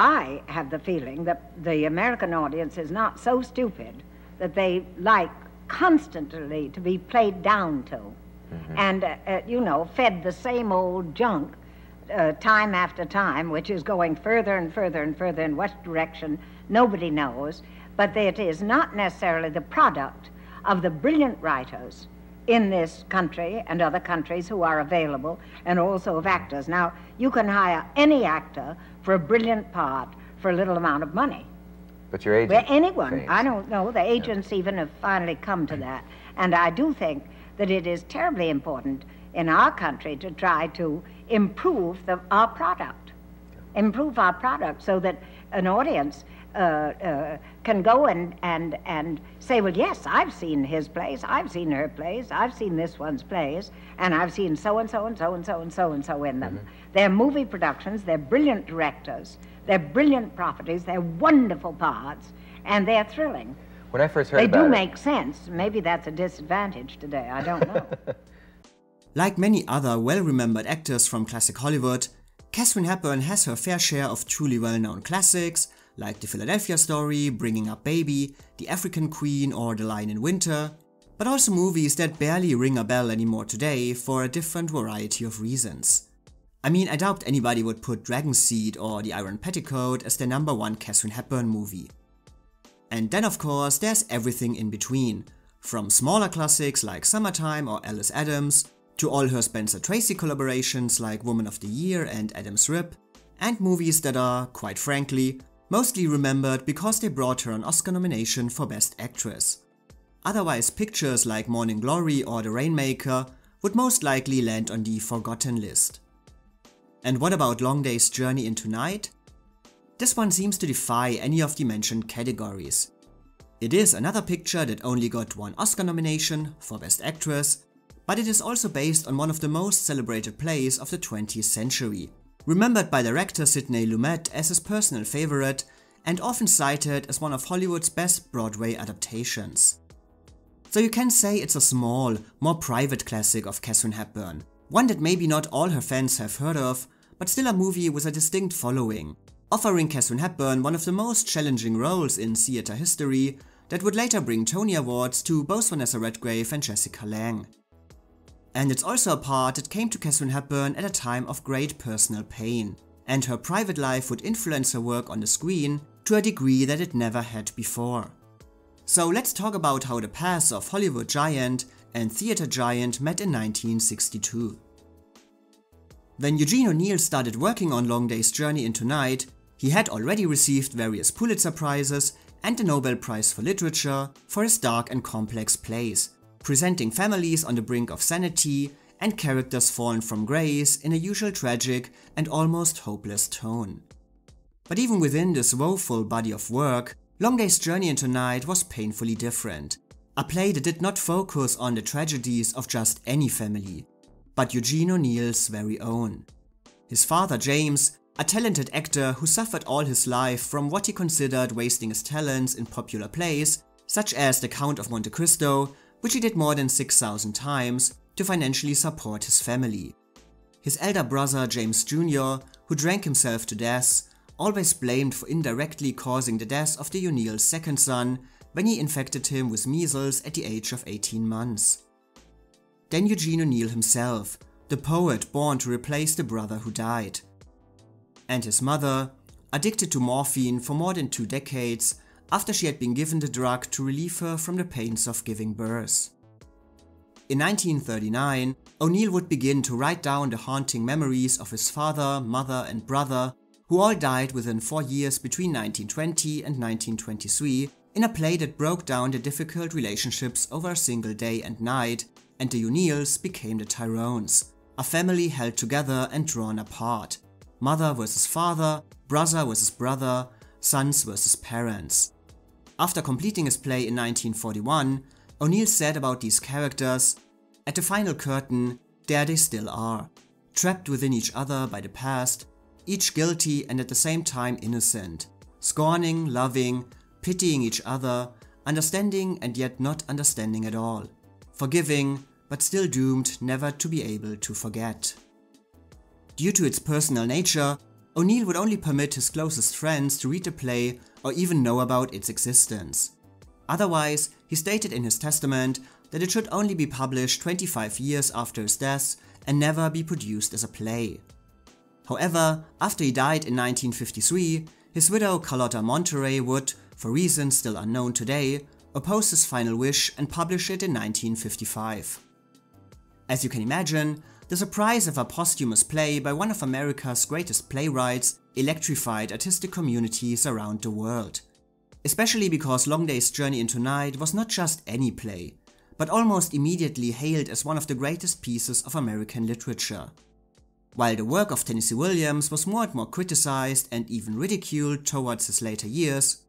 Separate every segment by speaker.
Speaker 1: I have the feeling that the American audience is not so stupid that they like constantly to be played down to mm-hmm. and, uh, uh, you know, fed the same old junk uh, time after time, which is going further and further and further in what direction, nobody knows. But it is not necessarily the product of the brilliant writers in this country and other countries who are available, and also of actors. Now, you can hire any actor for a brilliant part for a little amount of money.
Speaker 2: But your agent?
Speaker 1: Well, anyone. I don't know. The agents yeah. even have finally come to that. And I do think that it is terribly important in our country to try to improve the, our product, improve our product so that an audience uh, uh, can go and, and, and say, well, yes, I've seen his plays, I've seen her plays, I've seen this one's plays, and I've seen so and so and so and so and so and so in them. Mm-hmm. They're movie productions, they're brilliant directors, they're brilliant properties, they're wonderful parts, and they're thrilling.
Speaker 2: When I first heard
Speaker 1: they
Speaker 2: do
Speaker 1: it, make sense. Maybe that's a disadvantage today. I don't know.
Speaker 3: like many other well-remembered actors from classic Hollywood, Katharine Hepburn has her fair share of truly well-known classics, like The Philadelphia Story, Bringing Up Baby, The African Queen or The Lion in Winter, but also movies that barely ring a bell anymore today for a different variety of reasons. I mean, I doubt anybody would put Dragon Seed or The Iron Petticoat as their number one Katharine Hepburn movie. And then of course there's everything in between, from smaller classics like Summertime or Alice Adams, to all her Spencer Tracy collaborations like Woman of the Year and Adam's Rib, and movies that are, quite frankly, mostly remembered because they brought her an Oscar nomination for Best Actress. Otherwise pictures like Morning Glory or The Rainmaker would most likely land on the forgotten list. And what about Long Day's Journey into Night? This one seems to defy any of the mentioned categories. It is another picture that only got one Oscar nomination for Best Actress, but it is also based on one of the most celebrated plays of the 20th century, remembered by director Sidney Lumet as his personal favorite and often cited as one of Hollywood's best Broadway adaptations. So you can say it's a small, more private classic of Katharine Hepburn, one that maybe not all her fans have heard of, but still a movie with a distinct following, offering Katharine Hepburn one of the most challenging roles in theatre history that would later bring Tony Awards to both Vanessa Redgrave and Jessica Lange. And it's also a part that came to Katharine Hepburn at a time of great personal pain, and her private life would influence her work on the screen to a degree that it never had before. So let's talk about how the paths of Hollywood giant and theatre giant met in 1962. When Eugene O'Neill started working on Long Day's Journey into Night, he had already received various Pulitzer Prizes and the Nobel Prize for Literature for his dark and complex plays, presenting families on the brink of sanity and characters fallen from grace in a usual tragic and almost hopeless tone. But even within this woeful body of work, Long Day's Journey into Night was painfully different. A play that did not focus on the tragedies of just any family, but Eugene O'Neill's very own. His father James, a talented actor who suffered all his life from what he considered wasting his talents in popular plays, such as The Count of Monte Cristo, which he did more than 6,000 times to financially support his family. His elder brother James Jr., who drank himself to death, always blamed for indirectly causing the death of the O'Neill's second son when he infected him with measles at the age of 18 months. Then Eugene O'Neill himself, the poet born to replace the brother who died. And his mother, addicted to morphine for more than two decades, after she had been given the drug to relieve her from the pains of giving birth. In 1939, O'Neill would begin to write down the haunting memories of his father, mother and brother, who all died within four years between 1920 and 1923 in a play that broke down the difficult relationships over a single day and night, and the O'Neills became the Tyrones, a family held together and drawn apart. Mother versus father, brother versus brother, sons versus parents. After completing his play in 1941, O'Neill said about these characters, At the final curtain, there they still are, trapped within each other by the past, each guilty and at the same time innocent, scorning, loving, pitying each other, understanding and yet not understanding at all, forgiving but still doomed never to be able to forget. Due to its personal nature, O'Neill would only permit his closest friends to read the play or even know about its existence. Otherwise, he stated in his testament that it should only be published 25 years after his death and never be produced as a play. However, after he died in 1953, his widow Carlotta Monterey would, for reasons still unknown today, oppose his final wish and publish it in 1955. As you can imagine, the surprise of a posthumous play by one of America's greatest playwrights electrified artistic communities around the world. Especially because Long Day's Journey into Night was not just any play, but almost immediately hailed as one of the greatest pieces of American literature. While the work of Tennessee Williams was more and more criticized and even ridiculed towards his later years,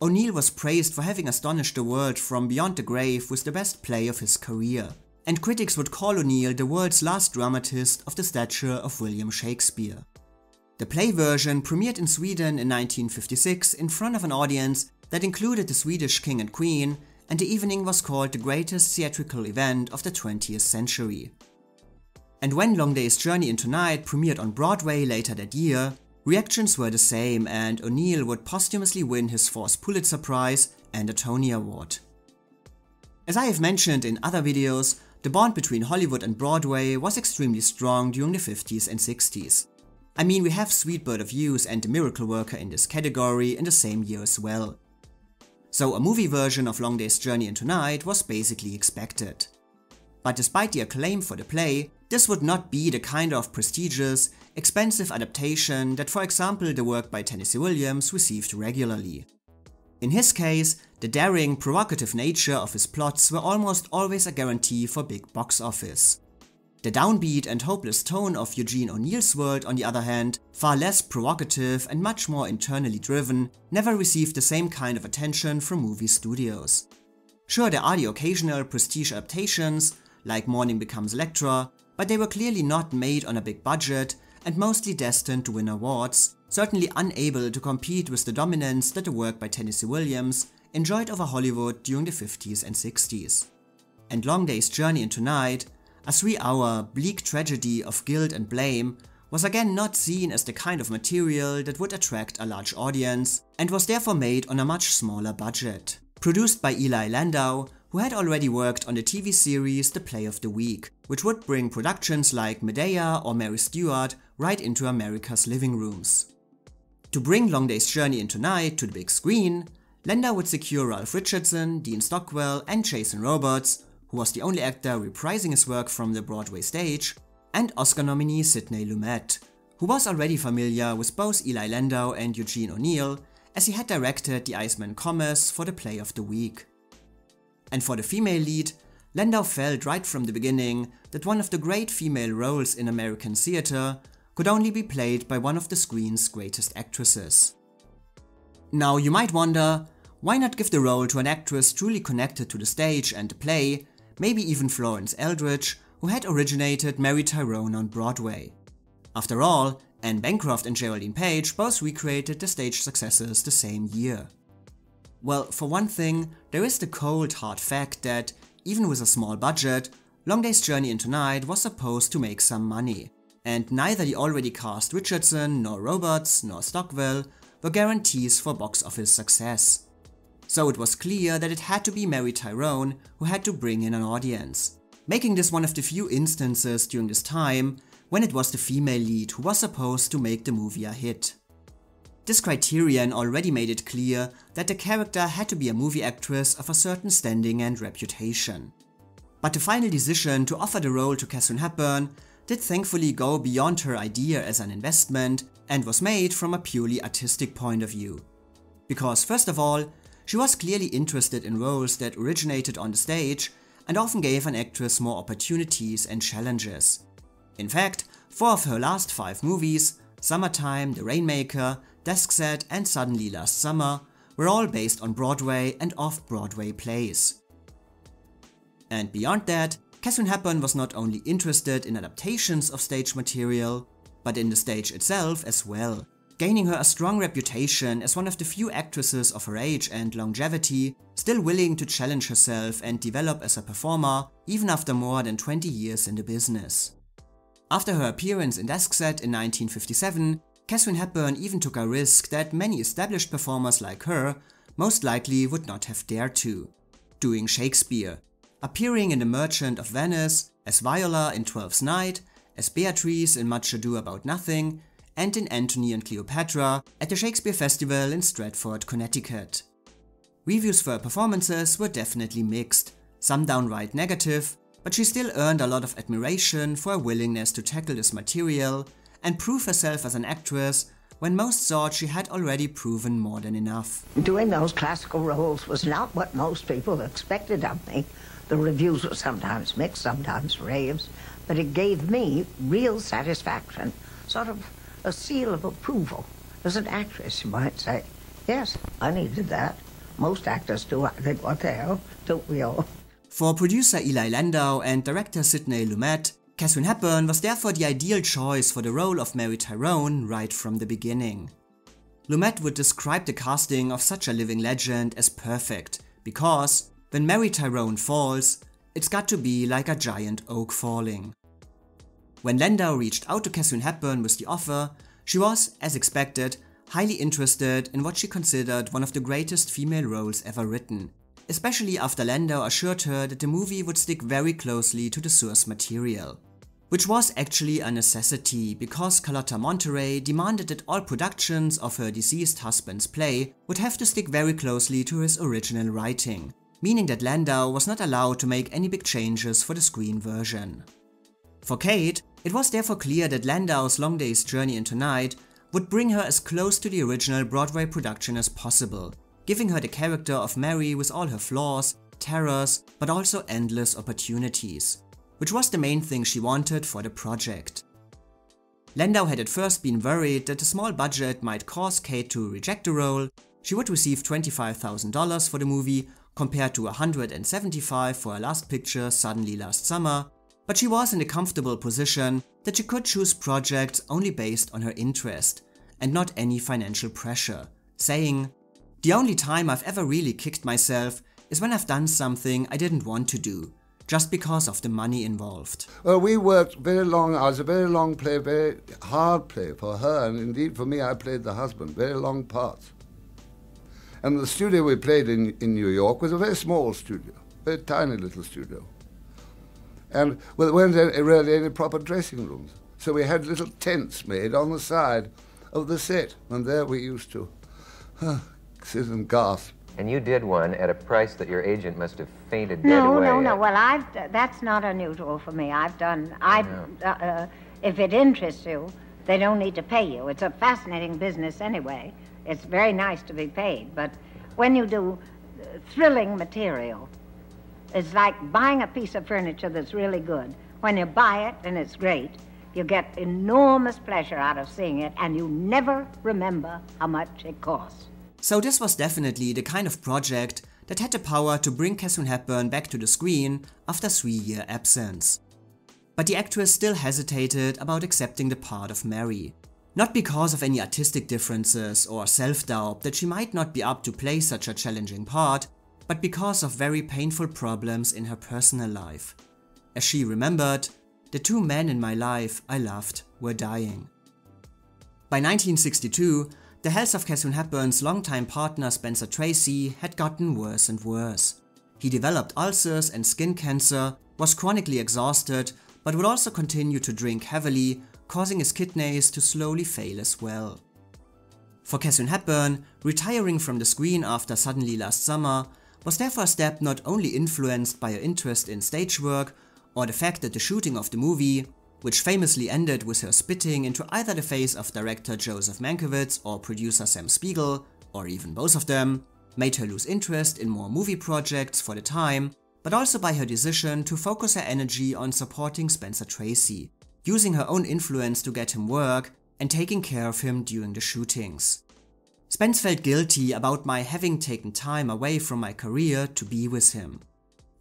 Speaker 3: O'Neill was praised for having astonished the world from beyond the grave with the best play of his career and critics would call O'Neill the world's last dramatist of the stature of William Shakespeare. The play version premiered in Sweden in 1956 in front of an audience that included the Swedish king and queen, and the evening was called the greatest theatrical event of the 20th century. And when Long Day's Journey into Night premiered on Broadway later that year, reactions were the same and O'Neill would posthumously win his fourth Pulitzer Prize and a Tony Award. As I have mentioned in other videos, the bond between Hollywood and Broadway was extremely strong during the 50s and 60s. I mean, we have Sweet Bird of Youth and The Miracle Worker in this category in the same year as well. So a movie version of Long Day's Journey into Night was basically expected. But despite the acclaim for the play, this would not be the kind of prestigious, expensive adaptation that for example the work by Tennessee Williams received regularly. In his case, the daring, provocative nature of his plots were almost always a guarantee for big box office. The downbeat and hopeless tone of Eugene O'Neill's world, on the other hand, far less provocative and much more internally driven, never received the same kind of attention from movie studios. Sure, there are the occasional prestige adaptations, like Morning Becomes Electra, but they were clearly not made on a big budget and mostly destined to win awards, certainly unable to compete with the dominance that the work by Tennessee Williams enjoyed over Hollywood during the 50s and 60s. And Long Day's Journey into Night, a three-hour, bleak tragedy of guilt and blame, was again not seen as the kind of material that would attract a large audience and was therefore made on a much smaller budget. Produced by Ely Landau, who had already worked on the TV series The Play of the Week, which would bring productions like Medea or Mary Stuart right into America's living rooms. To bring Long Day's Journey into Night to the big screen, Landau would secure Ralph Richardson, Dean Stockwell and Jason Robards, who was the only actor reprising his work from the Broadway stage, and Oscar nominee Sidney Lumet, who was already familiar with both Ely Landau and Eugene O'Neill, as he had directed The Iceman Cometh for the play of the week. And for the female lead, Landau felt right from the beginning that one of the great female roles in American theatre could only be played by one of the screen's greatest actresses. Now you might wonder, why not give the role to an actress truly connected to the stage and the play, maybe even Florence Eldridge, who had originated Mary Tyrone on Broadway. After all, Anne Bancroft and Geraldine Page both recreated the stage successes the same year. Well, for one thing, there is the cold hard fact that, even with a small budget, Long Day's Journey into Night was supposed to make some money and neither the already cast Richardson, nor Robards, nor Stockwell were guarantees for box office success. So it was clear that it had to be Mary Tyrone who had to bring in an audience, making this one of the few instances during this time when it was the female lead who was supposed to make the movie a hit. This criterion already made it clear that the character had to be a movie actress of a certain standing and reputation. But the final decision to offer the role to Katharine Hepburn did thankfully go beyond her idea as an investment and was made from a purely artistic point of view. Because first of all, she was clearly interested in roles that originated on the stage and often gave an actress more opportunities and challenges. In fact, four of her last five movies, Summertime, The Rainmaker, Desk Set and Suddenly Last Summer, were all based on Broadway and off-Broadway plays. And beyond that, Katharine Hepburn was not only interested in adaptations of stage material, but in the stage itself as well, gaining her a strong reputation as one of the few actresses of her age and longevity still willing to challenge herself and develop as a performer even after more than 20 years in the business. After her appearance in Desk Set in 1957, Katharine Hepburn even took a risk that many established performers like her most likely would not have dared to. Doing Shakespeare, appearing in The Merchant of Venice, as Viola in Twelfth Night, as Beatrice in Much Ado About Nothing, and in Antony and Cleopatra at the Shakespeare Festival in Stratford, Connecticut. Reviews for her performances were definitely mixed, some downright negative, but she still earned a lot of admiration for her willingness to tackle this material and prove herself as an actress when most thought she had already proven more than enough.
Speaker 2: Doing those classical roles was not what most people expected of me. The reviews were sometimes mixed, sometimes raves, but it gave me real satisfaction, sort of a seal of approval. As an actress, you might say, yes, I needed that. Most actors do. I think, what the hell, don't we all?
Speaker 3: For producer Ely Landau and director Sidney Lumet, Katharine Hepburn was therefore the ideal choice for the role of Mary Tyrone right from the beginning. Lumet would describe the casting of such a living legend as perfect, because when Mary Tyrone falls, it's got to be like a giant oak falling. When Landau reached out to Katharine Hepburn with the offer, she was, as expected, highly interested in what she considered one of the greatest female roles ever written, especially after Landau assured her that the movie would stick very closely to the source material which was actually a necessity because Carlotta Monterey demanded that all productions of her deceased husband's play would have to stick very closely to his original writing, meaning that Landau was not allowed to make any big changes for the screen version. For Kate, it was therefore clear that Landau's Long Day's Journey into Night would bring her as close to the original Broadway production as possible, giving her the character of Mary with all her flaws, terrors, but also endless opportunities which was the main thing she wanted for the project. Landau had at first been worried that the small budget might cause Kate to reject the role, she would receive $25,000 for the movie compared to $175 for her last picture suddenly last summer, but she was in a comfortable position that she could choose projects only based on her interest and not any financial pressure, saying, The only time I've ever really kicked myself is when I've done something I didn't want to do, just because of the money involved.
Speaker 4: Well, we worked very long hours, a very long play, very hard play for her, and indeed for me, I played the husband, very long parts. And the studio we played in, in New York was a very small studio, very tiny little studio. And well, there weren't any, really any proper dressing rooms. So we had little tents made on the side of the set, and there we used to huh, sit and gasp.
Speaker 5: And you did one at a price that your agent must have fainted dead
Speaker 1: no,
Speaker 5: away.
Speaker 1: No, no,
Speaker 5: no.
Speaker 1: no. Well, I've that's not unusual for me. I've done. I, uh, uh, if it interests you, they don't need to pay you. It's a fascinating business anyway. It's very nice to be paid, but when you do uh, thrilling material, it's like buying a piece of furniture that's really good. When you buy it and it's great, you get enormous pleasure out of seeing it, and you never remember how much it costs.
Speaker 3: So this was definitely the kind of project that had the power to bring Katharine Hepburn back to the screen after three year absence. But the actress still hesitated about accepting the part of Mary. Not because of any artistic differences or self-doubt that she might not be up to play such a challenging part, but because of very painful problems in her personal life. As she remembered, the two men in my life I loved were dying. By 1962, the health of Katharine Hepburn's longtime partner Spencer Tracy had gotten worse and worse. He developed ulcers and skin cancer, was chronically exhausted, but would also continue to drink heavily, causing his kidneys to slowly fail as well. For Katharine Hepburn, retiring from the screen after Suddenly Last Summer was therefore a step not only influenced by her interest in stage work or the fact that the shooting of the movie which famously ended with her spitting into either the face of director Joseph Mankiewicz or producer Sam Spiegel, or even both of them, made her lose interest in more movie projects for the time, but also by her decision to focus her energy on supporting Spencer Tracy, using her own influence to get him work and taking care of him during the shootings. Spence felt guilty about my having taken time away from my career to be with him.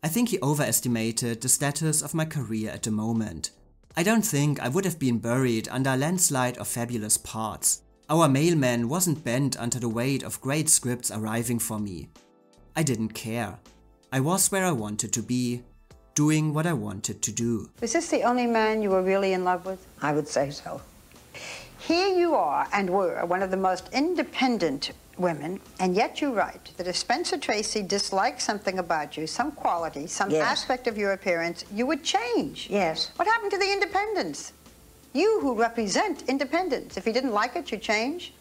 Speaker 3: I think he overestimated the status of my career at the moment, I don't think I would have been buried under a landslide of fabulous parts. Our mailman wasn't bent under the weight of great scripts arriving for me. I didn't care. I was where I wanted to be, doing what I wanted to do.
Speaker 6: Was this the only man you were really in love with?
Speaker 2: I would say so.
Speaker 6: Here you are and were one of the most independent women, and yet you write that if Spencer Tracy disliked something about you, some quality, some
Speaker 2: Yes.
Speaker 6: aspect of your appearance, you would change.
Speaker 2: Yes.
Speaker 6: What happened to the independence? You who represent independence. If he didn't like it, you change.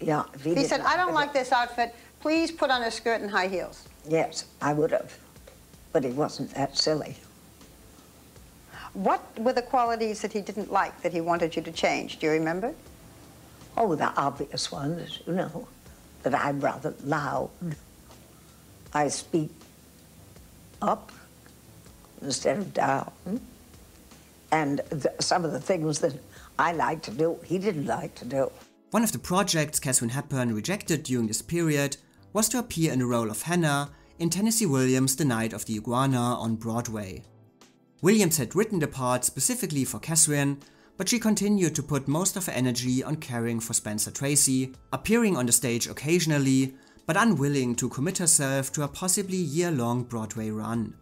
Speaker 2: Yeah. If
Speaker 6: He
Speaker 2: didn't
Speaker 6: said, I don't like this outfit. Please put on a skirt and high heels.
Speaker 2: Yes, I would have. But he wasn't that silly.
Speaker 6: What were the qualities that he didn't like that he wanted you to change? Do you remember?
Speaker 2: Oh, the obvious ones, you know, that I'm rather loud. I speak up instead of down. And th- some of the things that I like to do, he didn't like to do.
Speaker 3: One of the projects Katharine Hepburn rejected during this period was to appear in the role of Hannah in Tennessee Williams' The Night of the Iguana on Broadway. Williams had written the part specifically for Katharine, but she continued to put most of her energy on caring for Spencer Tracy, appearing on the stage occasionally, but unwilling to commit herself to a possibly year-long Broadway run.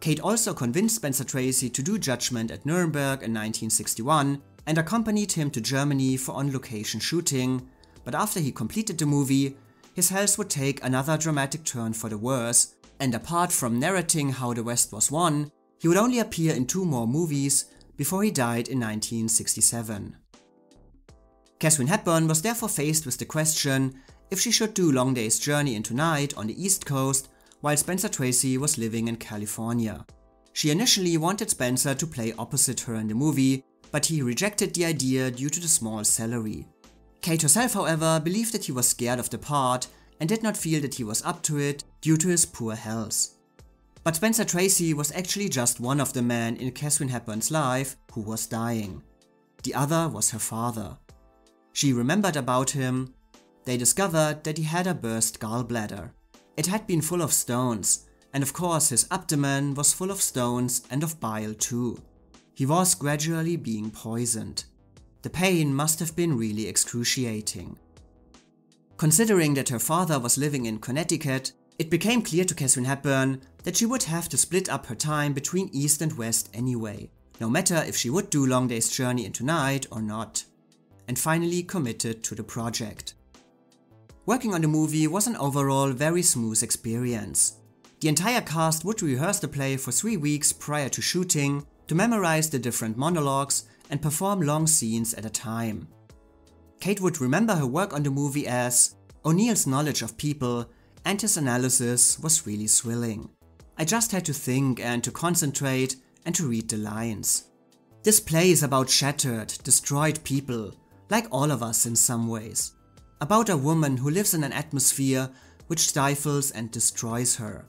Speaker 3: Kate also convinced Spencer Tracy to do Judgment at Nuremberg in 1961 and accompanied him to Germany for on-location shooting, but after he completed the movie, his health would take another dramatic turn for the worse, and apart from narrating how the West was won, he would only appear in two more movies before he died in 1967. Katharine Hepburn was therefore faced with the question if she should do Long Day's Journey into Night on the East Coast while Spencer Tracy was living in California. She initially wanted Spencer to play opposite her in the movie, but he rejected the idea due to the small salary. Kate herself, however, believed that he was scared of the part and did not feel that he was up to it due to his poor health. But Spencer Tracy was actually just one of the men in Katharine Hepburn's life who was dying. The other was her father. She remembered about him. They discovered that he had a burst gallbladder. It had been full of stones, and of course his abdomen was full of stones and of bile too. He was gradually being poisoned. The pain must have been really excruciating. Considering that her father was living in Connecticut, it became clear to Katharine Hepburn that she would have to split up her time between East and West anyway, no matter if she would do Long Day's Journey into Night or not, and finally committed to the project. Working on the movie was an overall very smooth experience. The entire cast would rehearse the play for three weeks prior to shooting to memorize the different monologues and perform long scenes at a time. Kate would remember her work on the movie as O'Neill's knowledge of people and his analysis was really thrilling. I just had to think and to concentrate and to read the lines. This play is about shattered, destroyed people, like all of us in some ways. About a woman who lives in an atmosphere which stifles and destroys her.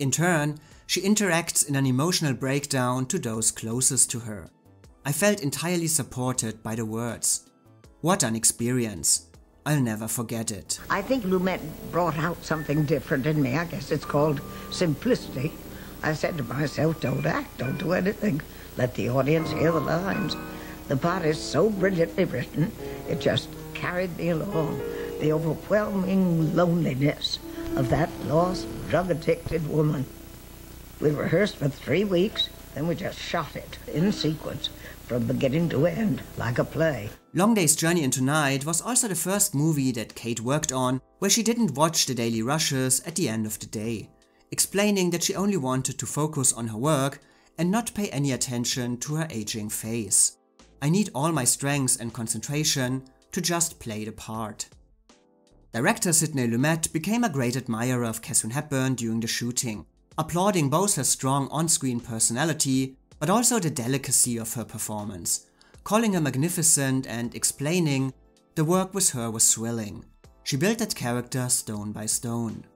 Speaker 3: In turn, she interacts in an emotional breakdown to those closest to her. I felt entirely supported by the words. What an experience. I'll never forget it.
Speaker 2: I think Lumet brought out something different in me. I guess it's called simplicity. I said to myself, don't act, don't do anything. Let the audience hear the lines. The part is so brilliantly written, it just carried me along. The overwhelming loneliness of that lost, drug addicted woman. We rehearsed for three weeks, then we just shot it in sequence from beginning to end, like a play.
Speaker 3: Long Day's Journey into Night was also the first movie that Kate worked on where she didn't watch the daily rushes at the end of the day, explaining that she only wanted to focus on her work and not pay any attention to her aging face. I need all my strength and concentration to just play the part. Director Sidney Lumet became a great admirer of Katharine Hepburn during the shooting, applauding both her strong on-screen personality but also the delicacy of her performance, calling her magnificent and explaining the work with her was thrilling. She built that character stone by stone.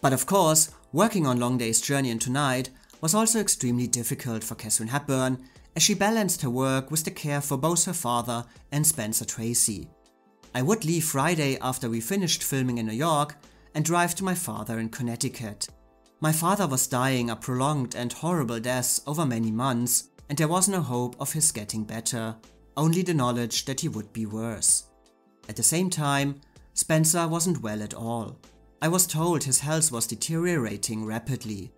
Speaker 3: But of course, working on Long Day's Journey into Night was also extremely difficult for Katharine Hepburn as she balanced her work with the care for both her father and Spencer Tracy. I would leave Friday after we finished filming in New York and drive to my father in Connecticut. My father was dying a prolonged and horrible death over many months, and there was no hope of his getting better, only the knowledge that he would be worse. At the same time, Spencer wasn't well at all. I was told his health was deteriorating rapidly.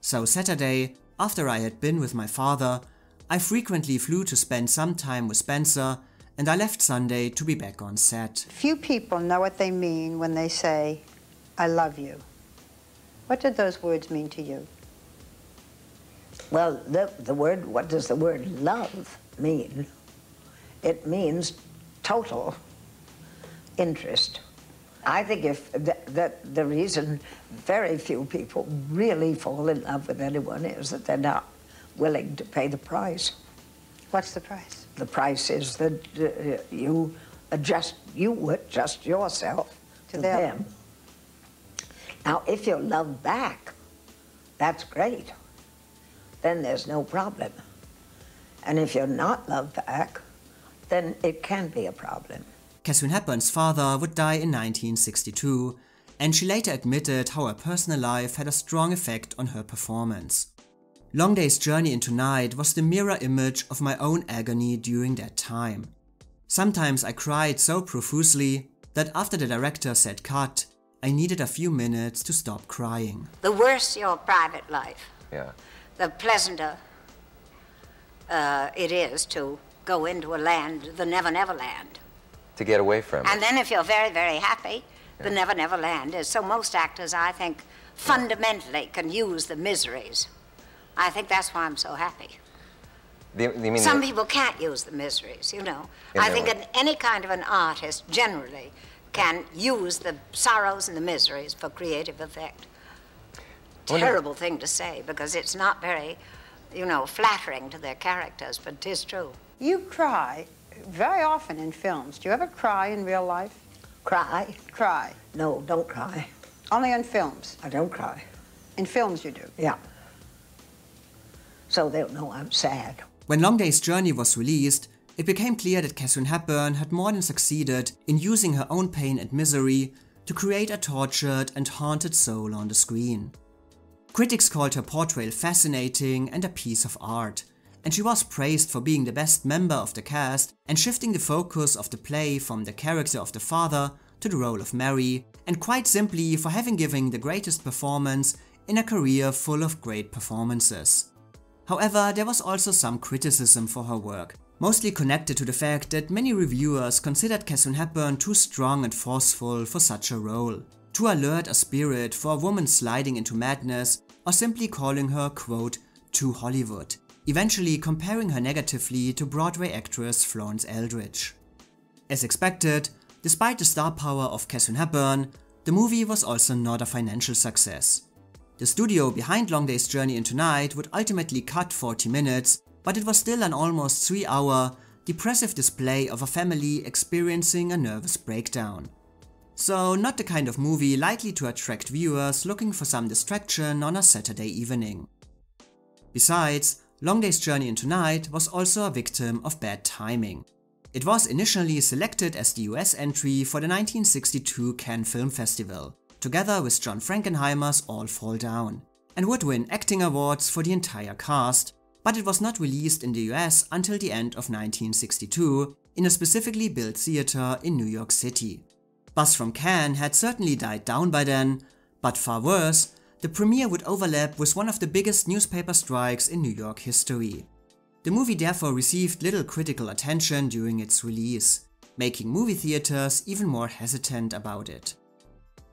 Speaker 3: So Saturday, after I had been with my father, I frequently flew to spend some time with Spencer and I left Sunday to be back on set.
Speaker 6: Few people know what they mean when they say, I love you. What did those words mean to you?
Speaker 2: Well, the, the word, what does the word love mean? It means total interest. I think if that the reason very few people really fall in love with anyone is that they're not willing to pay the price.
Speaker 6: What's the price?
Speaker 2: The price is that uh, you adjust you adjust yourself to, to them. them. Now, if you love back, that's great. Then there's no problem. And if you're not loved back, then it can be a problem.
Speaker 3: Katharine Hepburn's father would die in 1962, and she later admitted how her personal life had a strong effect on her performance. Long Day's Journey into Night was the mirror image of my own agony during that time. Sometimes I cried so profusely that after the director said cut, I needed a few minutes to stop crying.
Speaker 1: The worse your private life,
Speaker 5: yeah.
Speaker 1: the pleasanter uh, it is to go into a land, the Never Never Land.
Speaker 5: To get away from
Speaker 1: and it. And then if you're very, very happy, yeah. the Never Never Land is. So most actors, I think, fundamentally can use the miseries. I think that's why I'm so happy.
Speaker 5: The,
Speaker 1: Some the, people can't use the miseries, you know. I think an, any kind of an artist generally can use the sorrows and the miseries for creative effect. Oh, Terrible thing to say because it's not very, you know, flattering to their characters, but it is true.
Speaker 6: You cry very often in films. Do you ever cry in real life?
Speaker 2: Cry?
Speaker 6: Cry.
Speaker 2: No, don't cry.
Speaker 6: Only in films?
Speaker 2: I don't cry.
Speaker 6: In films you do?
Speaker 2: Yeah. So they'll know I'm sad.
Speaker 3: When Long Day's Journey was released, it became clear that Katharine Hepburn had more than succeeded in using her own pain and misery to create a tortured and haunted soul on the screen. Critics called her portrayal fascinating and a piece of art, and she was praised for being the best member of the cast and shifting the focus of the play from the character of the father to the role of Mary, and quite simply for having given the greatest performance in a career full of great performances. However, there was also some criticism for her work, mostly connected to the fact that many reviewers considered Katharine Hepburn too strong and forceful for such a role, too alert a spirit for a woman sliding into madness, or simply calling her, quote, too Hollywood, eventually comparing her negatively to Broadway actress Florence Eldridge. As expected, despite the star power of Katharine Hepburn, the movie was also not a financial success. The studio behind Long Day's Journey into Night would ultimately cut 40 minutes, but it was still an almost 3 hour, depressive display of a family experiencing a nervous breakdown. So not the kind of movie likely to attract viewers looking for some distraction on a Saturday evening. Besides, Long Day's Journey into Night was also a victim of bad timing. It was initially selected as the US entry for the 1962 Cannes Film Festival, together with John Frankenheimer's All Fall Down, and would win acting awards for the entire cast, but it was not released in the US until the end of 1962 in a specifically built theater in New York City. Buzz from Cannes had certainly died down by then, but far worse, the premiere would overlap with one of the biggest newspaper strikes in New York history. The movie therefore received little critical attention during its release, making movie theaters even more hesitant about it.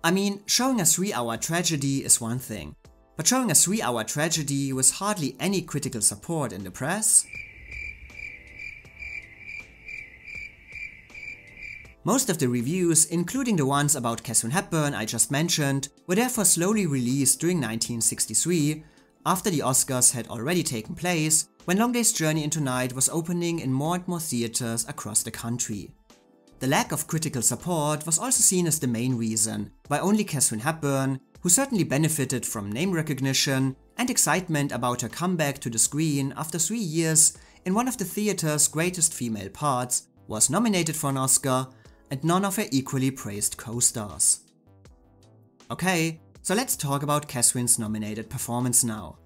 Speaker 3: I mean, showing a 3 hour tragedy is one thing, but showing a 3 hour tragedy with hardly any critical support in the press? Most of the reviews, including the ones about Katharine Hepburn I just mentioned, were therefore slowly released during 1963, after the Oscars had already taken place, when Long Day's Journey into Night was opening in more and more theaters across the country. The lack of critical support was also seen as the main reason why only Katharine Hepburn, who certainly benefited from name recognition and excitement about her comeback to the screen after three years in one of the theater's greatest female parts, was nominated for an Oscar and none of her equally praised co-stars. Okay, so let's talk about Katharine's nominated performance now.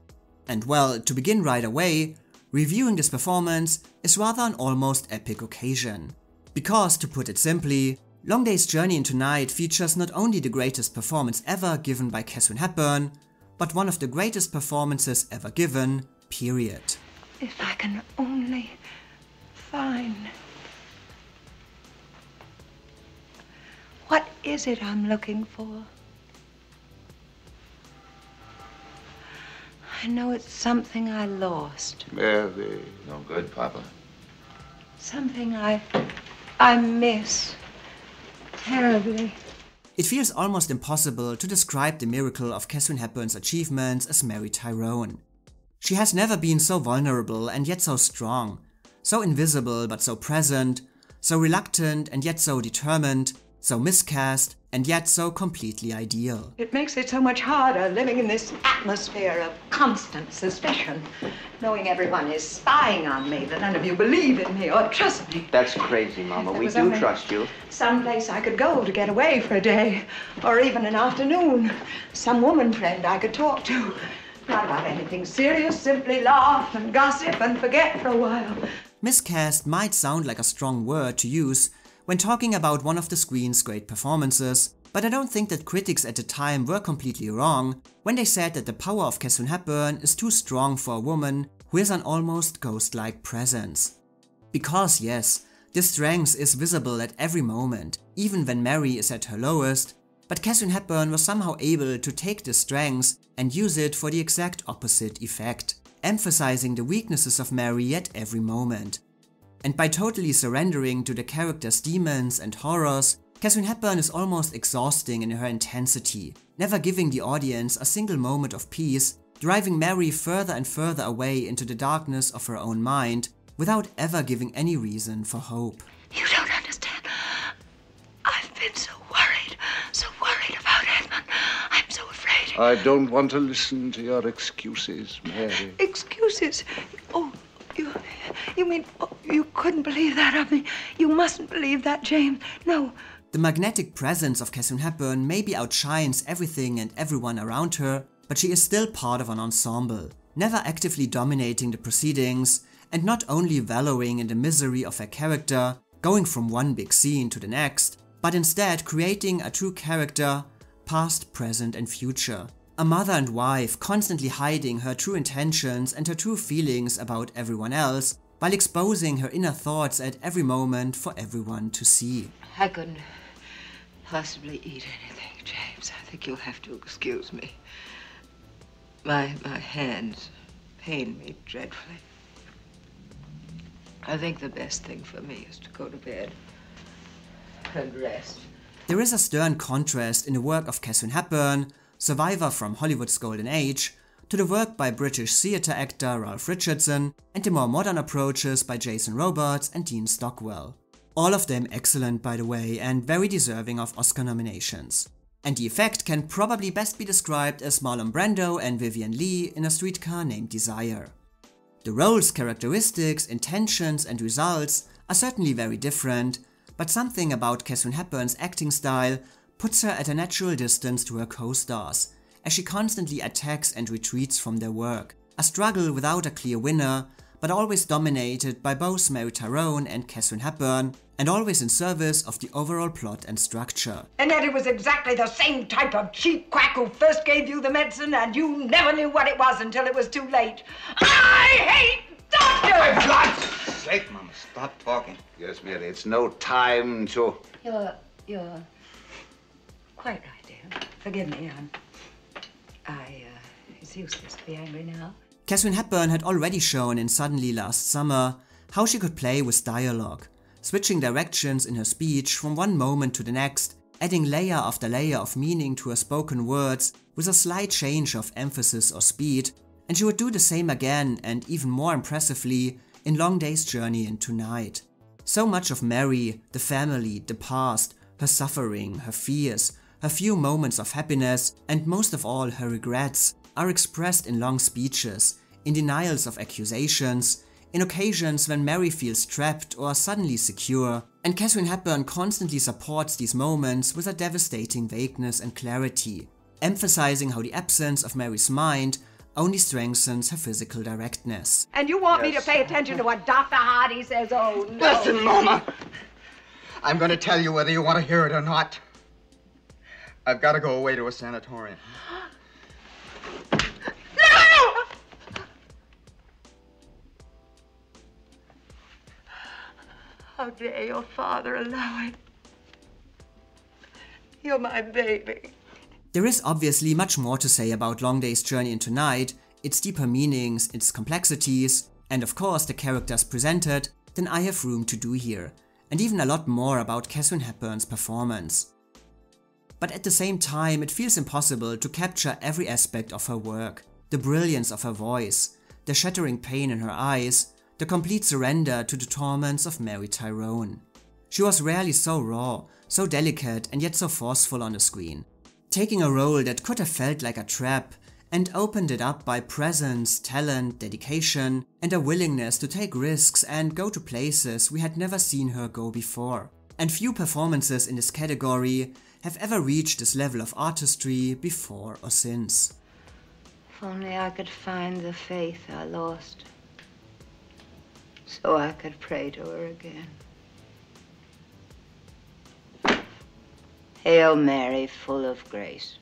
Speaker 3: And well, to begin right away, reviewing this performance is rather an almost epic occasion. Because, to put it simply, Long Day's Journey into Night features not only the greatest performance ever given by Katharine Hepburn, but one of the greatest performances ever given, period.
Speaker 7: If I can only find. What is it I'm looking for? I know it's something I lost.
Speaker 4: Mary.
Speaker 8: No good, Papa.
Speaker 7: Something I. I miss. Terribly.
Speaker 3: It feels almost impossible to describe the miracle of Katharine Hepburn's achievements as Mary Tyrone. She has never been so vulnerable and yet so strong, so invisible but so present, so reluctant and yet so determined, so miscast and yet so completely ideal.
Speaker 7: It makes it so much harder living in this atmosphere of constant suspicion, knowing everyone is spying on me, that none of you believe in me or trust me.
Speaker 9: That's crazy, Mama. We do trust you.
Speaker 7: Someplace I could go to get away for a day, or even an afternoon. Some woman friend I could talk to. Not about anything serious, simply laugh and gossip and forget for a while.
Speaker 3: Miscast might sound like a strong word to use when talking about one of the screen's great performances, but I don't think that critics at the time were completely wrong when they said that the power of Katharine Hepburn is too strong for a woman who has an almost ghost-like presence. Because yes, this strength is visible at every moment, even when Mary is at her lowest, but Katharine Hepburn was somehow able to take this strength and use it for the exact opposite effect, emphasizing the weaknesses of Mary at every moment. And by totally surrendering to the character's demons and horrors, Katharine Hepburn is almost exhausting in her intensity, never giving the audience a single moment of peace, driving Mary further and further away into the darkness of her own mind, without ever giving any reason for hope.
Speaker 7: You don't understand. I've been so worried, so worried about Edmund. I'm so afraid.
Speaker 4: I don't want to listen to your excuses, Mary.
Speaker 7: Excuses. Oh, you, you mean oh, you couldn't believe that of me? You mustn't believe that, James. No.
Speaker 3: The magnetic presence of Katharine Hepburn maybe outshines everything and everyone around her, but she is still part of an ensemble, never actively dominating the proceedings, and not only wallowing in the misery of her character, going from one big scene to the next, but instead creating a true character, past, present and future. A mother and wife constantly hiding her true intentions and her true feelings about everyone else, while exposing her inner thoughts at every moment for everyone to see.
Speaker 10: I couldn't possibly eat anything, James. I think you'll have to excuse me. My my hands pain me dreadfully. I think the best thing for me is to go to bed and rest.
Speaker 3: There is a stern contrast in the work of Katharine Hepburn, survivor from Hollywood's golden age, to the work by British theatre actor Ralph Richardson and the more modern approaches by Jason Robards and Dean Stockwell. All of them excellent by the way and very deserving of Oscar nominations. And the effect can probably best be described as Marlon Brando and Vivien Leigh in A Streetcar Named Desire. The roles, characteristics, intentions and results are certainly very different, but something about Katharine Hepburn's acting style puts her at a natural distance to her co-stars, as she constantly attacks and retreats from their work, a struggle without a clear winner, but always dominated by both Mary Tyrone and Katharine Hepburn, and always in service of the overall plot and structure.
Speaker 7: And yet it was exactly the same type of cheap quack who first gave you the medicine, and you never knew what it was until it was too late. I hate doctors!
Speaker 4: For God's sake, Mama, stop talking. Yes, Mary, it's no time to...
Speaker 7: You're, you're quite right, dear. Forgive me, I'm, I, uh, it's useless to be angry now.
Speaker 3: Katharine Hepburn had already shown in Suddenly last summer how she could play with dialogue, switching directions in her speech from one moment to the next, adding layer after layer of meaning to her spoken words with a slight change of emphasis or speed, and she would do the same again and even more impressively in Long Day's Journey into Night. So much of Mary, the family, the past, her suffering, her fears, her few moments of happiness, and most of all her regrets, are expressed in long speeches, in denials of accusations, in occasions when Mary feels trapped or suddenly secure, and Katharine Hepburn constantly supports these moments with a devastating vagueness and clarity, emphasizing how the absence of Mary's mind only strengthens her physical directness.
Speaker 7: And you want me to pay attention to what Dr. Hardy says? Oh, no.
Speaker 9: Listen, Mama.
Speaker 11: I'm going to tell you whether you want to hear it or not. I've got to go away to a sanatorium.
Speaker 10: No! How dare your father allow it? You're my baby.
Speaker 3: There is obviously much more to say about Long Day's Journey into Night, its deeper meanings, its complexities, and of course the characters presented, than I have room to do here, and even a lot more about Katharine Hepburn's performance. But at the same time, it feels impossible to capture every aspect of her work, the brilliance of her voice, the shattering pain in her eyes, the complete surrender to the torments of Mary Tyrone. She was rarely so raw, so delicate and yet so forceful on the screen, taking a role that could have felt like a trap and opened it up by presence, talent, dedication, and a willingness to take risks and go to places we had never seen her go before. And few performances in this category have ever reached this level of artistry before or since.
Speaker 10: If only I could find the faith I lost, so I could pray to her again. Hail Mary, full of grace.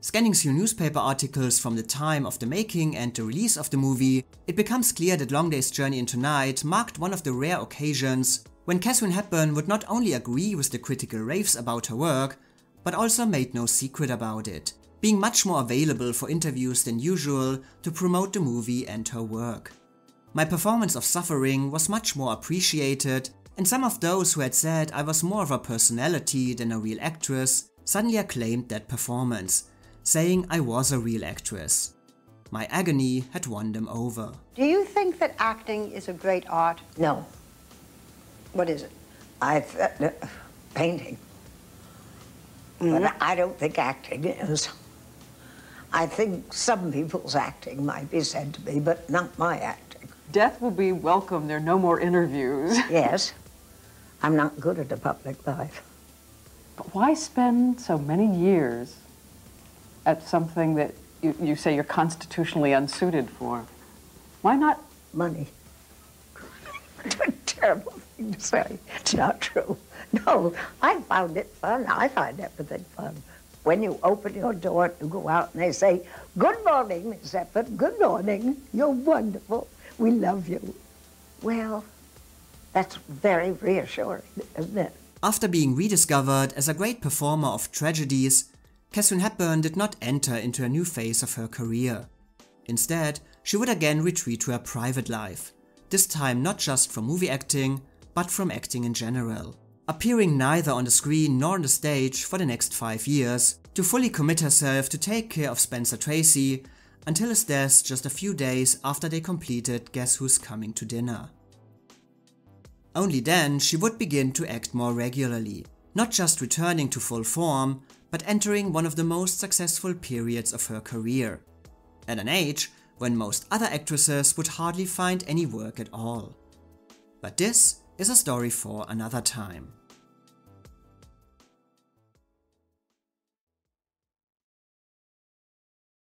Speaker 3: Scanning through newspaper articles from the time of the making and the release of the movie, it becomes clear that Long Day's Journey into Night marked one of the rare occasions when Katharine Hepburn would not only agree with the critical raves about her work, but also made no secret about it, being much more available for interviews than usual to promote the movie and her work. My performance of Suffering was much more appreciated, and some of those who had said I was more of a personality than a real actress suddenly acclaimed that performance, saying I was a real actress. My agony had won them over.
Speaker 6: Do you think that acting is a great art?
Speaker 2: No,
Speaker 6: What is it?
Speaker 2: I th- uh, painting. But I don't think acting is. I think some people's acting might be said to be, but not my acting.
Speaker 12: Death will be welcome. There are no more interviews.
Speaker 2: Yes, I'm not good at the public life.
Speaker 12: But why spend so many years at something that you, you say you're constitutionally unsuited for? Why not?
Speaker 2: Money. terrible say. It's not true. No, I found it fun. I find everything fun. When you open your door you go out and they say, Good morning, Miss Efford. Good morning. You're wonderful. We love you. Well, that's very reassuring, isn't it?
Speaker 3: After being rediscovered as a great performer of tragedies, Katharine Hepburn did not enter into a new phase of her career. Instead, she would again retreat to her private life, this time not just from movie acting, but from acting in general. Appearing neither on the screen nor on the stage for the next five years, to fully commit herself to take care of Spencer Tracy until his death just a few days after they completed Guess Who's Coming to Dinner. Only then she would begin to act more regularly, not just returning to full form, but entering one of the most successful periods of her career, at an age when most other actresses would hardly find any work at all. But this is a story for another time.